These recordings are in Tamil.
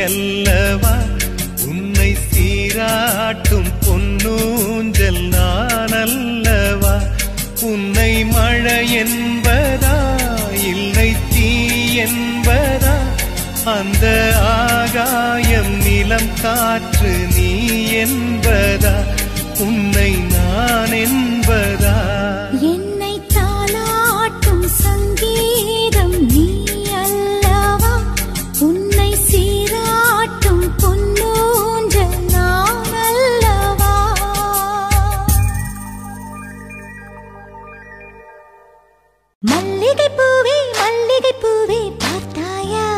அல்லவா உன்னை சீராட்டும் பொன்னூஞ்சல் நான் அல்லவா உன்னை மழை என்பதா? இல்லை தீ என்பதா? அந்த ஆகாயம் நிலம் காற்று நீ என்பதா? உன்னை நான் என்ப பூவே பார்த்தாயா?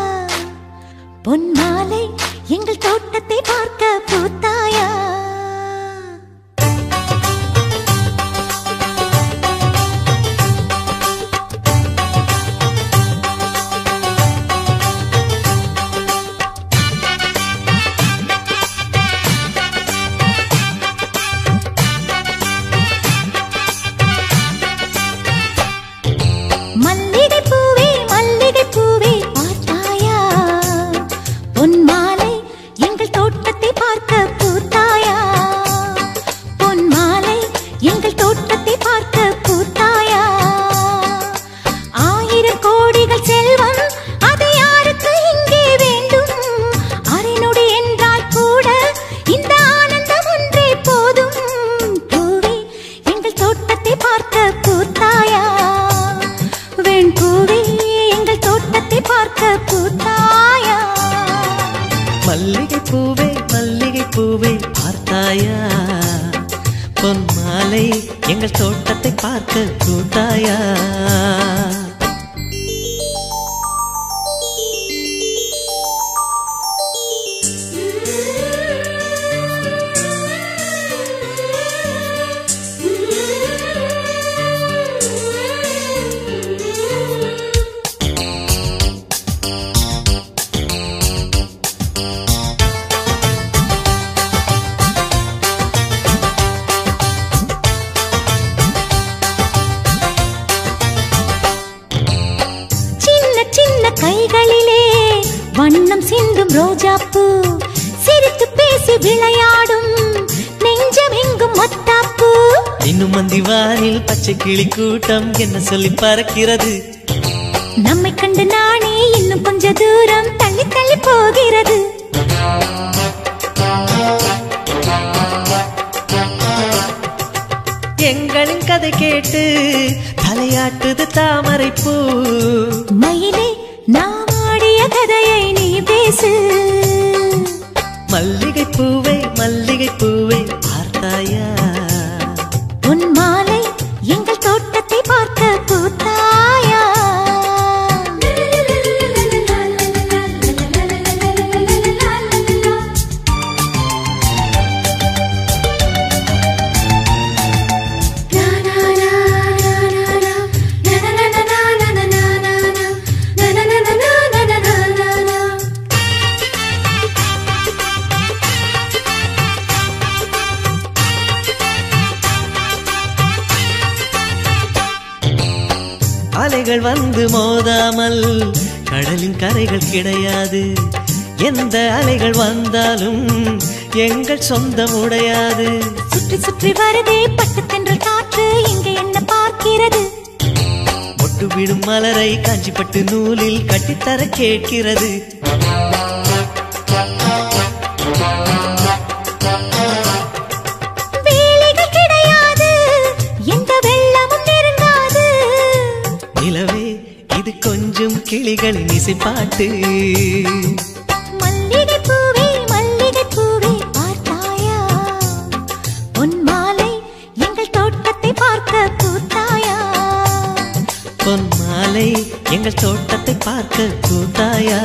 பொன் மாலை எங்கள் தோட்டத்தை பார்க்க பூ வானில் பச்சை கிளி கூட்டம் என்ன சொல்லி பறக்கிறது? நம்மை கண்டு நானே இன்னும் கொஞ்ச தூரம் தள்ளி தள்ளி போகிறது. எங்களின் கதை கேட்டு தலையாட்டுது தாமரை பூ. மயிலே நாம் ஆடிய கதையை நீ பேசு. மல்லிகை பூவை மல்லிகை பூவை பார்த்தாயா? பார்க்க அலைகள் வந்து மோதாமல் கடலின் கரைகள் கிடையாது. எந்த அலைகள் வந்தாலும் எங்கள் சொந்தம் உடையாது. சுற்றி சுற்றி வருதே பட்டு தென்றல் காற்று இங்கே என்ன பார்க்கிறது? மொட்டு விடும் மலரை காஞ்சிப்பட்டு நூலில் கட்டித்தர கேட்கிறது. கிளிகளின் இசைப்பாட்டு. மல்லிகை பூவே மல்லிகை பூவே பார்த்தாயா? உன் மாலை எங்கள் தோட்டத்தை பார்க்க பூத்தாயா பொன் மாலை எங்கள் தோட்டத்தை பார்க்க கூட்டாயா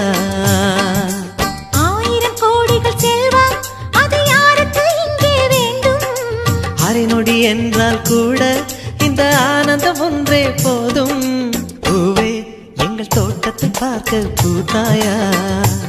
ஆயிரம் கோடிகள் செல்வம் அது யாருக்கு இங்கே வேண்டும்? அரை நொடி என்றால் கூட இந்த ஆனந்தம் ஒன்றே போதும். தோட்டத்தை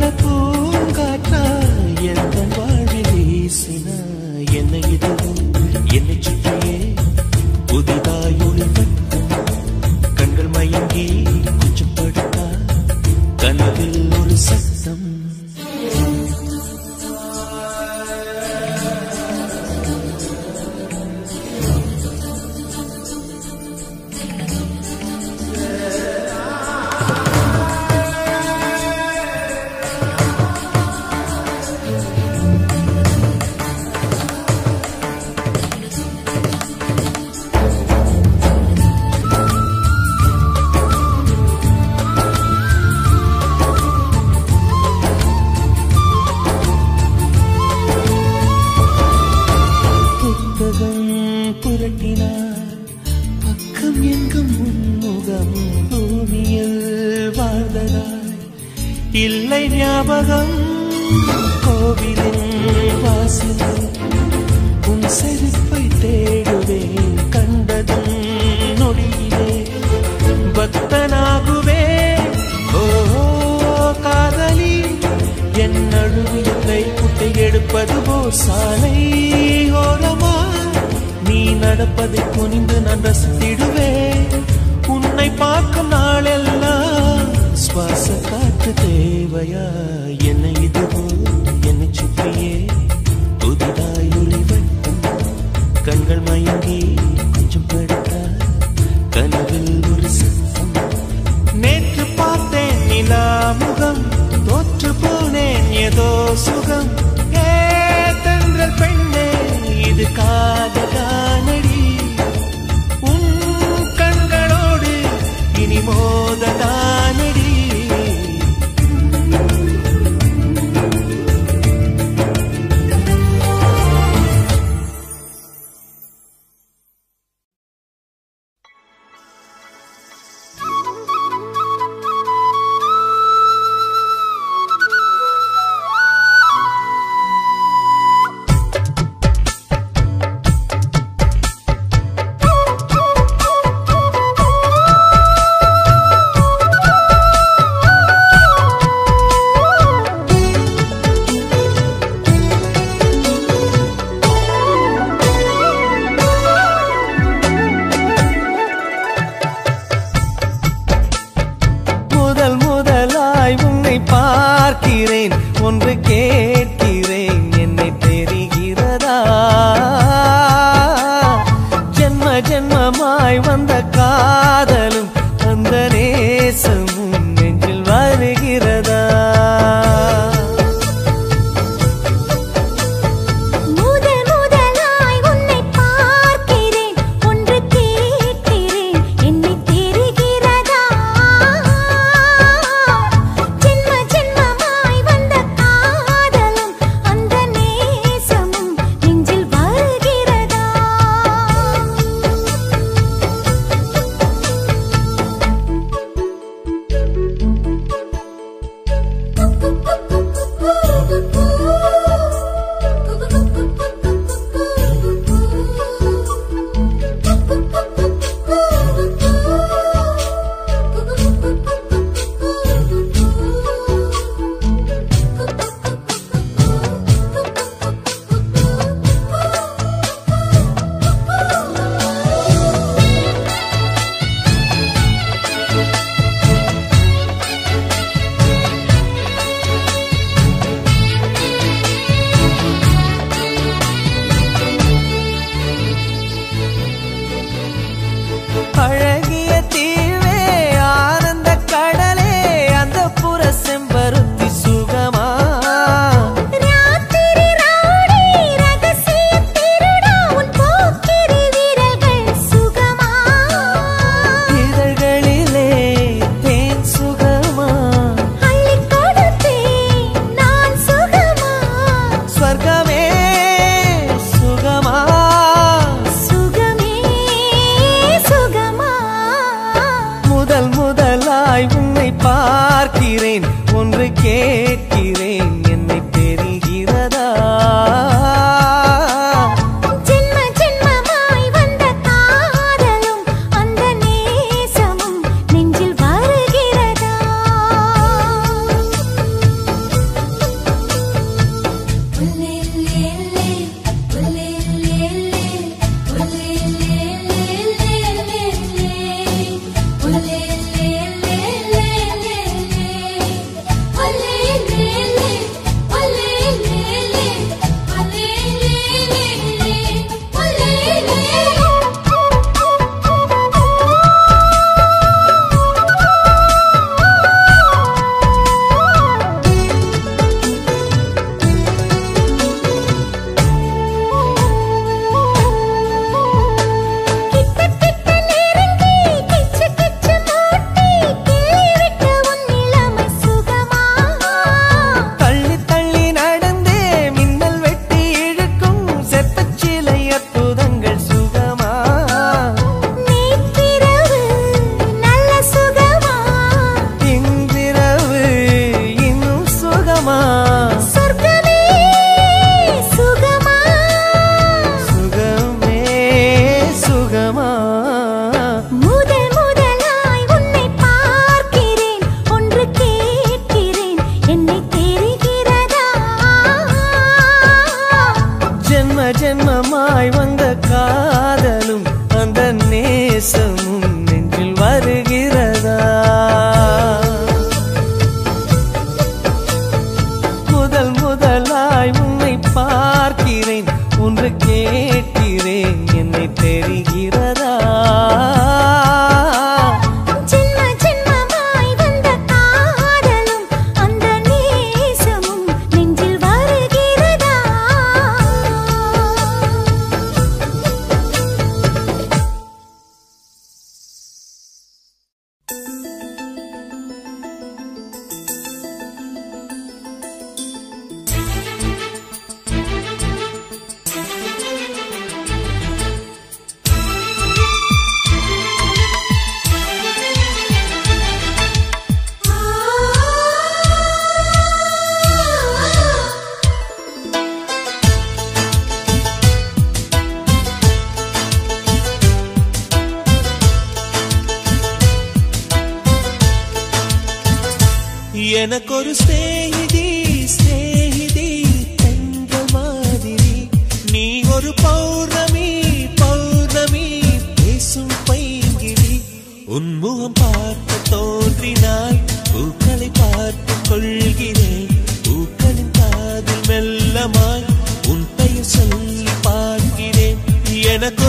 கோடை எடுப்பது சாலை ஓரமா நீ நடப்பதை குனிந்து நான் ரசித்திடுவேன். உன்னை பார்க்கும் நாளெல்லாம் சுவாச காற்று தேவையா? என்னை இதுவோ? என்னை சுற்றியே புதிதாய் ஒளிவட்டம். கண்கள் மயங்கி கொஞ்சம் படுத்தா கனவில் ஒரு சத்தம். நேற்று பார்த்தேன் நிலா முகம் தோற்று போனேன் ஏதோ சுகம். cada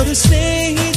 to stay.